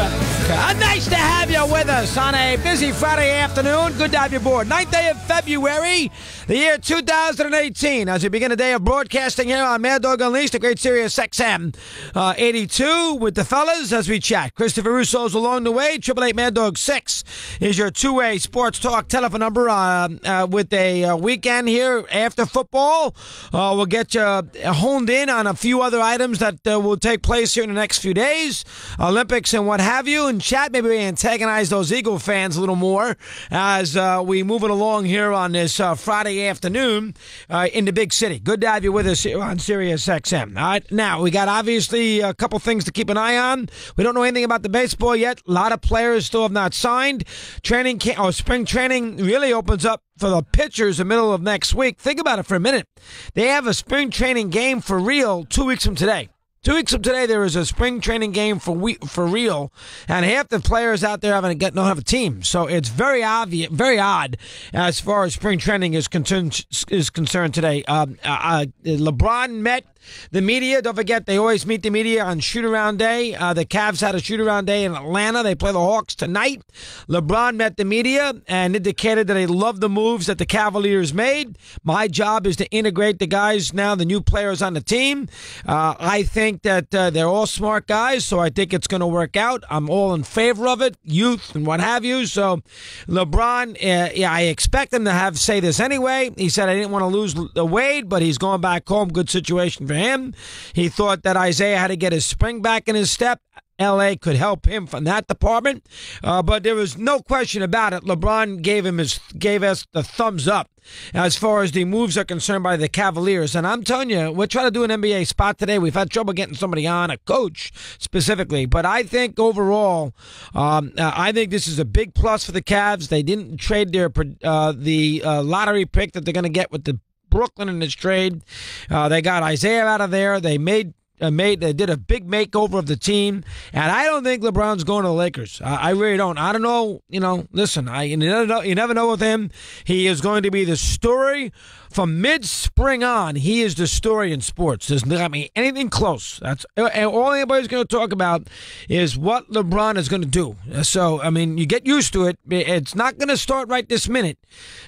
us. Uh, nice to have you with us on a busy Friday afternoon. Good to have you aboard. Ninth day of February, the year 2018. As we begin a day of broadcasting here on Mad Dog Unleashed, a great Sirius XM uh, 82 with the fellas as we chat. Christopher Russo's along the way. Triple Eight Mad Dog 6 is your two-way sports talk telephone number uh, uh with a uh, weekend here after football. Uh, we'll get you honed in on a few other items that will take place here in the next few days. Olympics and what have you and chat. Maybe we antagonize those Eagle fans a little more as uh, we move it along here on this uh, Friday afternoon uh, in the big city. Good to have you with us here on Sirius XM. All right, now we got obviously a couple things to keep an eye on. We don't know anything about the baseball yet. A lot of players still have not signed. Training camp, or spring training really opens up for the pitchers the middle of next week. Think about it for a minute. They have a spring training game for real two weeks from today. Two weeks from today, there is a spring training game for we, for real, and half the players out there haven't don't have a team. So it's very obvious, very odd as far as spring training is concerned is concerned today. Um, uh, uh, LeBron met the media, don't forget, they always meet the media on shoot around day. Uh, the Cavs had a shoot around day in Atlanta. They play the Hawks tonight. LeBron met the media and indicated that he loved the moves that the Cavaliers made. My job is to integrate the guys now, the new players on the team. Uh, I think that uh, they're all smart guys, so I think it's going to work out. I'm all in favor of it, youth and what have you. So, LeBron, uh, yeah, I expect him to have say this anyway. He said I didn't want to lose Wade, but he's going back home. Good situation for him. He thought that Isaiah had to get his spring back in his step. LA could help him from that department, uh, but there was no question about it. LeBron gave him his gave us the thumbs up as far as the moves are concerned by the Cavaliers. And I'm telling you, we're trying to do an NBA spot today. We've had trouble getting somebody on, a coach specifically, but I think overall, um, uh, I think this is a big plus for the Cavs. They didn't trade their uh, the uh, lottery pick that they're going to get with the Brooklyn in this trade. Uh, they got Isaiah out of there. They made uh, made they did a big makeover of the team, and I don't think LeBron's going to the Lakers. I, I really don't. I don't know. You know, listen, I you never know. You never know with him. He is going to be the story from mid spring on, he is the story in sports. There's not me anything close. That's all anybody's going to talk about is what LeBron is going to do. So I mean, you get used to it. It's not going to start right this minute.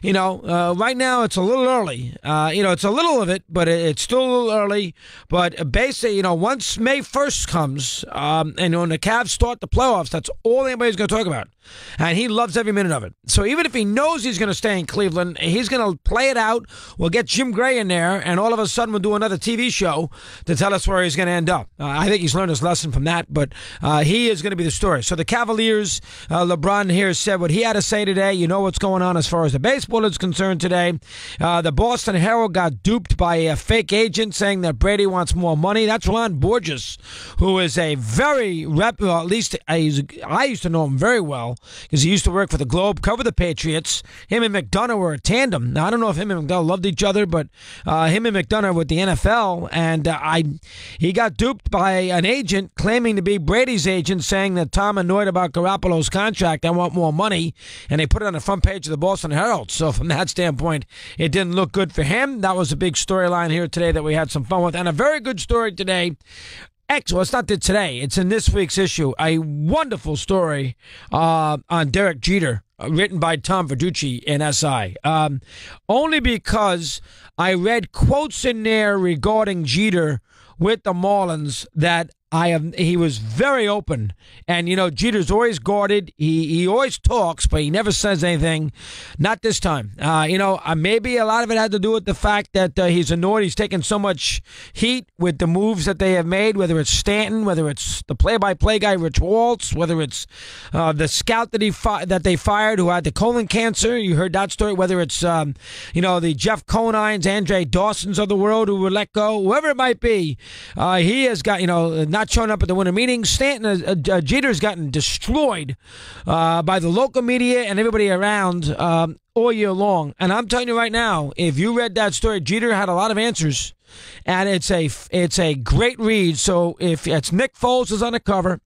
You know, uh, right now it's a little early. Uh, you know, it's a little of it, but it's still a little early. But basically, you know, once May first comes, um, and when the Cavs start the playoffs, that's all anybody's going to talk about and he loves every minute of it. So even if he knows he's going to stay in Cleveland, he's going to play it out. We'll get Jim Gray in there, and all of a sudden we'll do another TV show to tell us where he's going to end up. Uh, I think he's learned his lesson from that, but uh, he is going to be the story. So the Cavaliers, uh, LeBron here said what he had to say today. You know what's going on as far as the baseball is concerned today. Uh, the Boston Herald got duped by a fake agent saying that Brady wants more money. That's Ron Borges, who is a very rep, well, at least I used to know him very well because he used to work for the Globe, cover the Patriots. Him and McDonough were a tandem. Now I don't know if him and McDonough loved each other, but uh, him and McDonough with the NFL, and uh, I he got duped by an agent claiming to be Brady's agent, saying that Tom annoyed about Garoppolo's contract. I want more money, and they put it on the front page of the Boston Herald. So from that standpoint, it didn't look good for him. That was a big storyline here today that we had some fun with, and a very good story today X, well, it's not today. It's in this week's issue. A wonderful story uh, on Derek Jeter, written by Tom Verducci in SI. Um, only because I read quotes in there regarding Jeter with the Marlins that I have. He was very open, and you know Jeter's always guarded. He he always talks, but he never says anything. Not this time. Uh, you know, uh, maybe a lot of it had to do with the fact that uh, he's annoyed. He's taking so much heat with the moves that they have made. Whether it's Stanton, whether it's the play-by-play guy Rich Waltz, whether it's uh, the scout that he fi- that they fired who had the colon cancer. You heard that story. Whether it's um, you know the Jeff Conines, Andre Dawsons of the world who were let go, whoever it might be, uh, he has got you know not not showing up at the winter meetings. Stanton, uh, uh, Jeter's gotten destroyed uh, by the local media and everybody around um, all year long. And I'm telling you right now, if you read that story, Jeter had a lot of answers, and it's a it's a great read. So if it's Nick Foles is on the cover,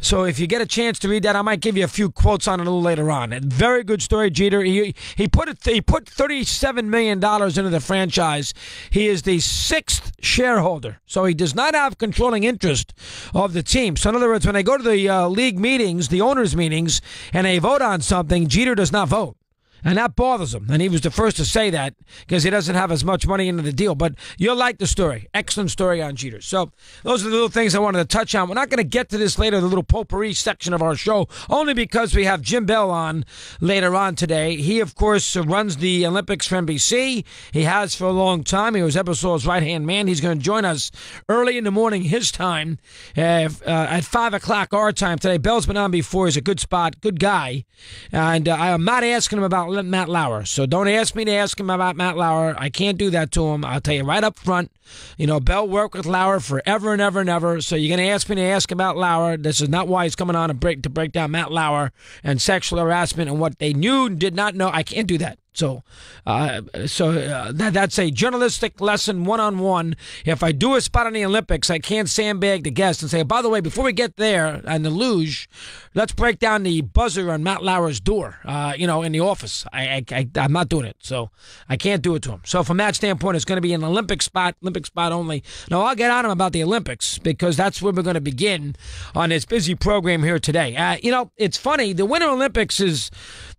So if you get a chance to read that, I might give you a few quotes on it a little later on. A very good story, Jeter. He he put it, he put thirty seven million dollars into the franchise. He is the sixth shareholder, so he does not have controlling interest of the team. So in other words, when they go to the uh, league meetings, the owners' meetings, and they vote on something, Jeter does not vote. And that bothers him. And he was the first to say that because he doesn't have as much money into the deal. But you'll like the story. Excellent story on Jeter. So those are the little things I wanted to touch on. We're not going to get to this later, the little potpourri section of our show, only because we have Jim Bell on later on today. He, of course, runs the Olympics for NBC. He has for a long time. He was Ebersol's right hand man. He's going to join us early in the morning, his time, uh, uh, at 5 o'clock our time today. Bell's been on before. He's a good spot, good guy. And uh, I'm not asking him about Matt Lauer. So don't ask me to ask him about Matt Lauer. I can't do that to him. I'll tell you right up front. You know, Bell worked with Lauer forever and ever and ever. So you're going to ask me to ask about Lauer. This is not why he's coming on to break to break down Matt Lauer and sexual harassment and what they knew and did not know. I can't do that. So, uh, so uh, that, that's a journalistic lesson one on one. If I do a spot on the Olympics, I can't sandbag the guest and say, by the way, before we get there and the luge, let's break down the buzzer on Matt Lauer's door. Uh, you know, in the office. I, I, I, am not doing it, so I can't do it to him. So from that standpoint, it's going to be an Olympic spot, Olympic spot only. Now I'll get on him about the Olympics because that's where we're going to begin on this busy program here today. Uh, you know, it's funny. The Winter Olympics is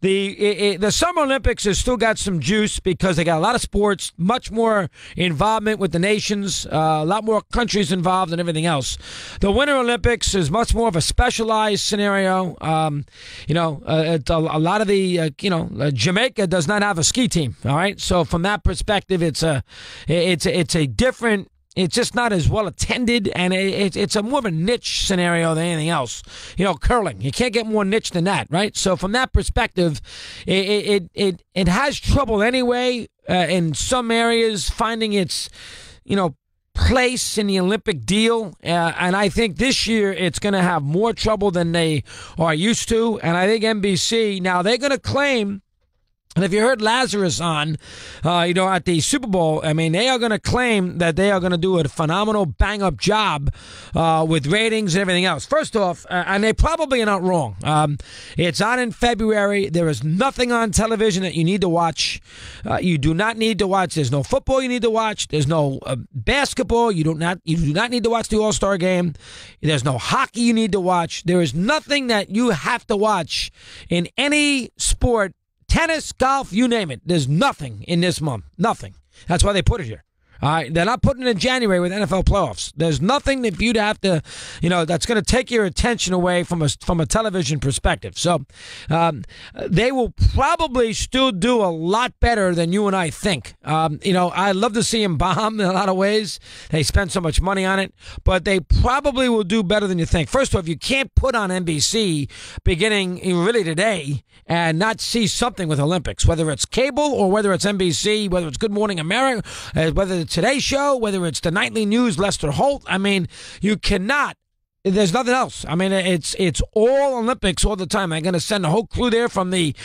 the it, it, the Summer Olympics has still got some juice because they got a lot of sports, much more involvement with the nations, uh, a lot more countries involved, and everything else. The Winter Olympics is much more of a specialized scenario. Um, you know, uh, a, a, lot of the uh, you know uh, Jamaica does not have a ski team. All right, so from that perspective, it's a it's a, it's a different it's just not as well attended, and it, it's a more of a niche scenario than anything else. You know, curling, you can't get more niche than that, right? So from that perspective, it it it, it has trouble anyway uh, in some areas finding its, you know, place in the Olympic deal. Uh, and I think this year it's going to have more trouble than they are used to. And I think NBC, now they're going to claim and if you heard Lazarus on, uh, you know, at the Super Bowl, I mean, they are going to claim that they are going to do a phenomenal bang up job uh, with ratings and everything else. First off, uh, and they probably are not wrong. Um, it's on in February. There is nothing on television that you need to watch. Uh, you do not need to watch. There's no football you need to watch. There's no uh, basketball. You do not. You do not need to watch the All Star game. There's no hockey you need to watch. There is nothing that you have to watch in any sport tennis, golf, you name it. There's nothing in this month. Nothing. That's why they put it here. All right, they're not putting it in January with NFL playoffs. There's nothing that you'd have to, you know, that's going to take your attention away from a from a television perspective. So, um, they will probably still do a lot better than you and I think. Um, you know, I love to see them bomb in a lot of ways. They spend so much money on it, but they probably will do better than you think. First of off, you can't put on NBC beginning really today and not see something with Olympics, whether it's cable or whether it's NBC, whether it's Good Morning America, uh, whether the Today Show, whether it's the nightly news, Lester Holt. I mean, you cannot there's nothing else. I mean, it's it's all Olympics all the time. They're going to send a whole crew there from the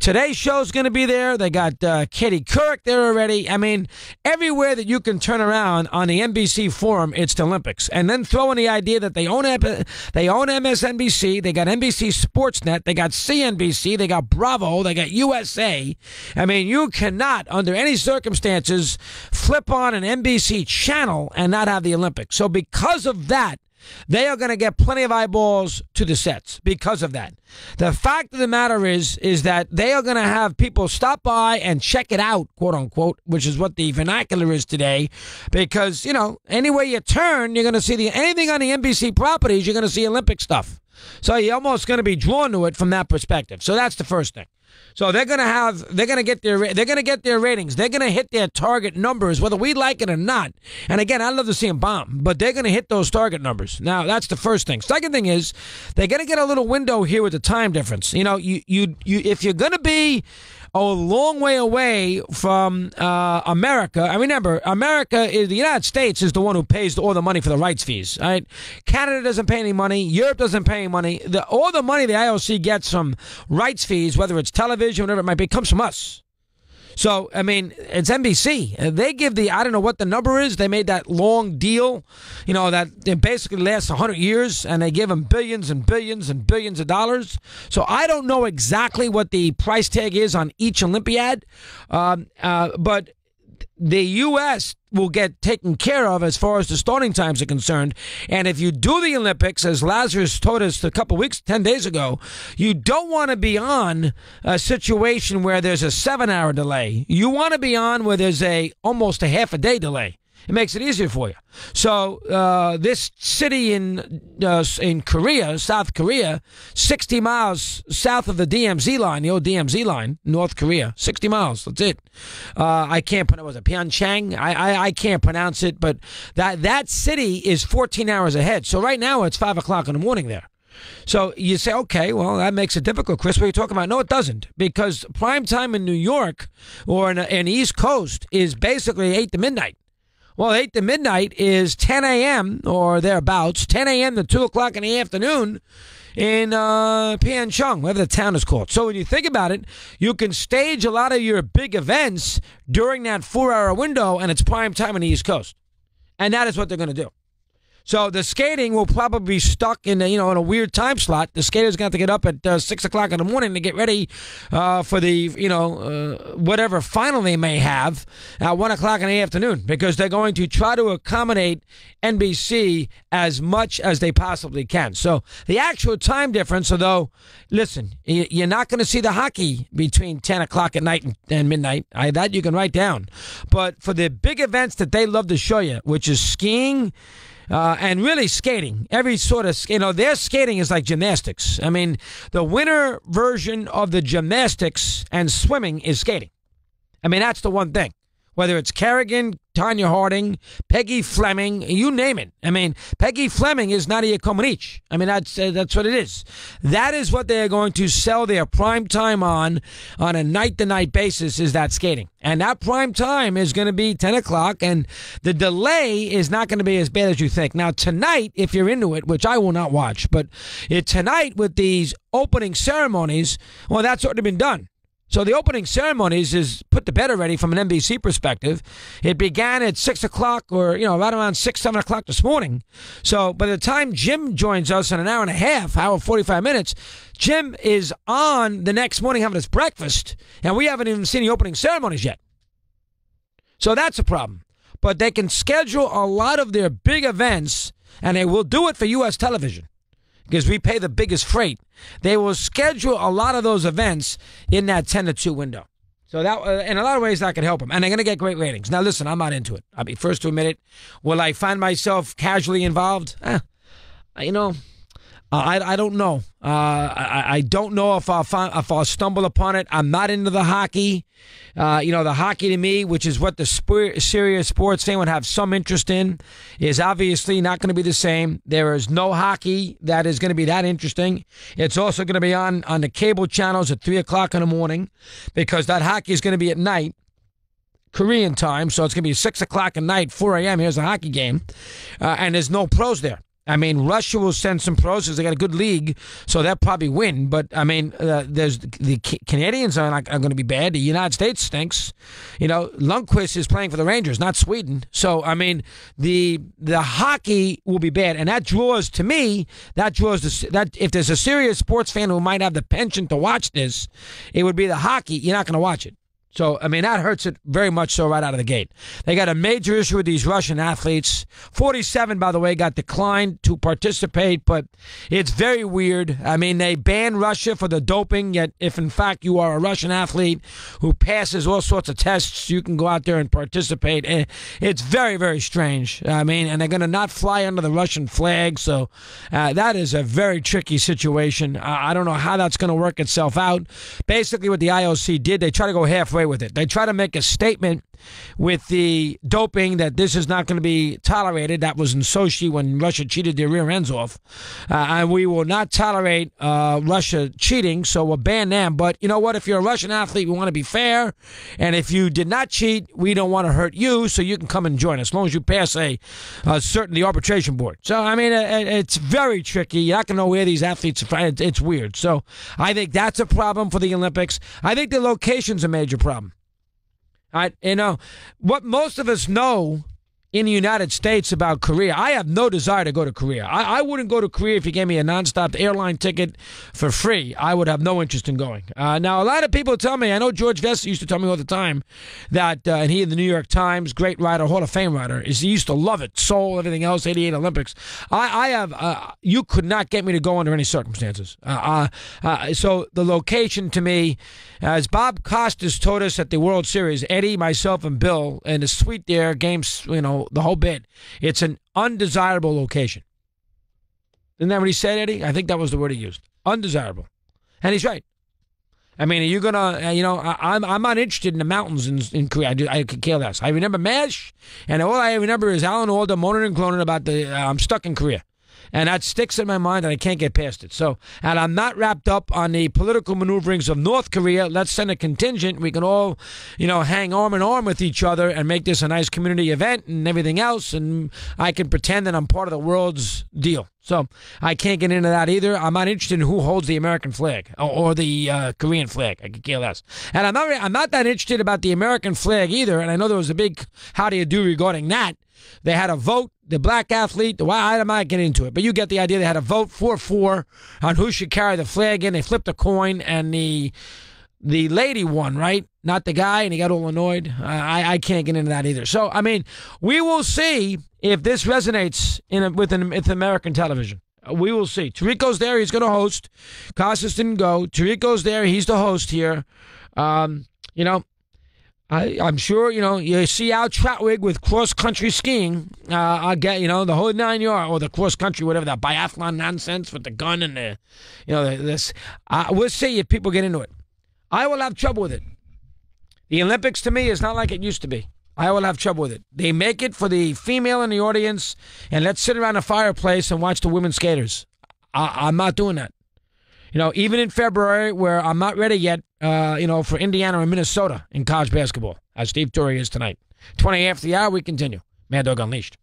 Today Show's going to be there. They got uh, Katie Couric there already. I mean, everywhere that you can turn around on the NBC forum, it's the Olympics. And then throw in the idea that they own they own MSNBC, they got NBC Sportsnet, they got CNBC, they got Bravo, they got USA. I mean, you cannot, under any circumstances, flip on an NBC channel and not have the Olympics. So because of that they are going to get plenty of eyeballs to the sets because of that. The fact of the matter is, is that they are going to have people stop by and check it out, quote unquote, which is what the vernacular is today. Because you know, anywhere you turn, you're going to see the anything on the NBC properties, you're going to see Olympic stuff. So you're almost going to be drawn to it from that perspective. So that's the first thing. So they're gonna have they're gonna get their they're gonna get their ratings. They're gonna hit their target numbers, whether we like it or not. And again, I love to see them bomb, but they're gonna hit those target numbers. Now that's the first thing. Second thing is they're gonna get a little window here with the time difference. You know, you you you if you're gonna be a long way away from uh, America. I remember America is the United States is the one who pays all the money for the rights fees. Right? Canada doesn't pay any money. Europe doesn't pay any money. The, all the money the IOC gets from rights fees, whether it's television, whatever it might be, comes from us. So, I mean, it's NBC. They give the, I don't know what the number is. They made that long deal, you know, that basically lasts 100 years, and they give them billions and billions and billions of dollars. So I don't know exactly what the price tag is on each Olympiad, um, uh, but the U.S. will get taken care of as far as the starting times are concerned. And if you do the Olympics, as Lazarus told us a couple weeks, 10 days ago, you don't want to be on a situation where there's a seven hour delay. You want to be on where there's a almost a half a day delay. It makes it easier for you. So uh, this city in uh, in Korea, South Korea, 60 miles south of the DMZ line, the old DMZ line, North Korea, 60 miles. That's it. Uh, I can't pronounce. It Pyeongchang? I, I I can't pronounce it, but that that city is 14 hours ahead. So right now it's five o'clock in the morning there. So you say, okay, well, that makes it difficult, Chris. What are you talking about? No, it doesn't, because prime time in New York or in, in East Coast is basically 8 to midnight. Well, 8 to midnight is 10 a.m. or thereabouts, 10 a.m. to 2 o'clock in the afternoon in uh, Pyeongchang, whatever the town is called. So when you think about it, you can stage a lot of your big events during that four hour window, and it's prime time on the East Coast. And that is what they're going to do. So the skating will probably be stuck in a, you know in a weird time slot. The skaters to have to get up at uh, six o'clock in the morning to get ready uh, for the you know uh, whatever final they may have at one o'clock in the afternoon because they're going to try to accommodate NBC as much as they possibly can. So the actual time difference, although listen, you're not going to see the hockey between ten o'clock at night and midnight. I, that you can write down, but for the big events that they love to show you, which is skiing uh, and really skating. Every sort of, you know, their skating is like gymnastics. I mean, the winter version of the gymnastics and swimming is skating. I mean, that's the one thing whether it's Kerrigan, Tonya Harding, Peggy Fleming, you name it. I mean, Peggy Fleming is Nadia Comaneci. I mean, that's uh, that's what it is. That is what they are going to sell their prime time on on a night to night basis. Is that skating? And that prime time is going to be 10 o'clock, and the delay is not going to be as bad as you think. Now, tonight, if you're into it, which I will not watch, but it, tonight with these opening ceremonies, well, that's already been done. So the opening ceremonies is put to bed already from an NBC perspective. It began at six o'clock, or you know, right around six, seven o'clock this morning. So by the time Jim joins us in an hour and a half, hour forty-five minutes, Jim is on the next morning having his breakfast, and we haven't even seen the opening ceremonies yet. So that's a problem. But they can schedule a lot of their big events, and they will do it for U.S. television because we pay the biggest freight. They will schedule a lot of those events in that 10 to 2 window. So that, uh, in a lot of ways, that could help them, and they're going to get great ratings. Now, listen, I'm not into it. I'll be first to admit it. Will I find myself casually involved? Eh, you know, I, I don't know. Uh, I, I don't know if I'll find, if I'll stumble upon it. I'm not into the hockey. Uh, you know, the hockey to me, which is what the sp- serious sports fan would have some interest in, is obviously not going to be the same. There is no hockey that is going to be that interesting. It's also going to be on on the cable channels at three o'clock in the morning because that hockey is going to be at night. Korean time, so it's going to be 6 o'clock at night, 4 a.m. Here's a hockey game. Uh, and there's no pros there. I mean, Russia will send some pros because they got a good league, so they'll probably win. But I mean, uh, there's the Canadians are not going to be bad. The United States stinks. You know, Lundqvist is playing for the Rangers, not Sweden. So I mean, the the hockey will be bad, and that draws to me. That draws the, that if there's a serious sports fan who might have the penchant to watch this, it would be the hockey. You're not going to watch it. So, I mean, that hurts it very much so right out of the gate. They got a major issue with these Russian athletes. 47, by the way, got declined to participate, but it's very weird. I mean, they ban Russia for the doping, yet, if in fact you are a Russian athlete who passes all sorts of tests, you can go out there and participate. Eh, it's very, very strange. I mean, and they're going to not fly under the Russian flag, so uh, that is a very tricky situation. I don't know how that's going to work itself out. Basically, what the IOC did, they try to go halfway away with it. They try to make a statement with the doping that this is not going to be tolerated. That was in Sochi when Russia cheated their rear ends off. Uh, and we will not tolerate uh, Russia cheating, so we'll ban them. But you know what? If you're a Russian athlete, we want to be fair. And if you did not cheat, we don't want to hurt you, so you can come and join us as long as you pass a, a certain the arbitration board. So, I mean, it, it's very tricky. You're not going to know where these athletes are. It's weird. So I think that's a problem for the Olympics. I think the location's a major problem. I, you know, what most of us know in the United States about Korea. I have no desire to go to Korea. I, I wouldn't go to Korea if you gave me a nonstop airline ticket for free. I would have no interest in going. Uh, now, a lot of people tell me, I know George Vest used to tell me all the time that, uh, and he in the New York Times, great writer, Hall of Fame writer, is he used to love it, Seoul, everything else, 88 Olympics. I, I have, uh, you could not get me to go under any circumstances. Uh, uh, uh, so the location to me, as Bob Costas told us at the World Series, Eddie, myself, and Bill, and the suite there, games, you know, the whole bit. It's an undesirable location. Isn't that what he said, Eddie? I think that was the word he used. Undesirable. And he's right. I mean, are you gonna? Uh, you know, I, am I'm not interested in the mountains in, in Korea. I, do, I could care less. I remember Mash, and all I remember is Alan Alda moaning and groaning about the uh, I'm stuck in Korea and that sticks in my mind, and I can't get past it. So, and I'm not wrapped up on the political maneuverings of North Korea. Let's send a contingent. We can all, you know, hang arm in arm with each other and make this a nice community event and everything else. And I can pretend that I'm part of the world's deal. So I can't get into that either. I'm not interested in who holds the American flag or, the uh, Korean flag. I could care less. And I'm not. I'm not that interested about the American flag either. And I know there was a big how do you do regarding that. They had a vote the black athlete, the white, I might get into it, but you get the idea. They had a vote 4 4 on who should carry the flag in. They flipped a coin, and the the lady won, right? Not the guy, and he got all annoyed. I, I can't get into that either. So, I mean, we will see if this resonates in a, with, an, with American television. We will see. Tirico's there. He's going to host. Costas didn't go. Tirico's there. He's the host here. Um, you know, I, am sure you know you see Al Trautwig with cross country skiing. Uh, I get you know the whole nine yard or the cross country whatever that biathlon nonsense with the gun and the you know this. Uh, we'll see if people get into it. I will have trouble with it. The Olympics to me is not like it used to be. I will have trouble with it. They make it for the female in the audience, and let's sit around a fireplace and watch the women skaters. I, I'm not doing that. You know, even in February, where I'm not ready yet, uh, you know, for Indiana and Minnesota in college basketball, as Steve Torrey is tonight. 20 after the hour, we continue. Mad Dog Unleashed.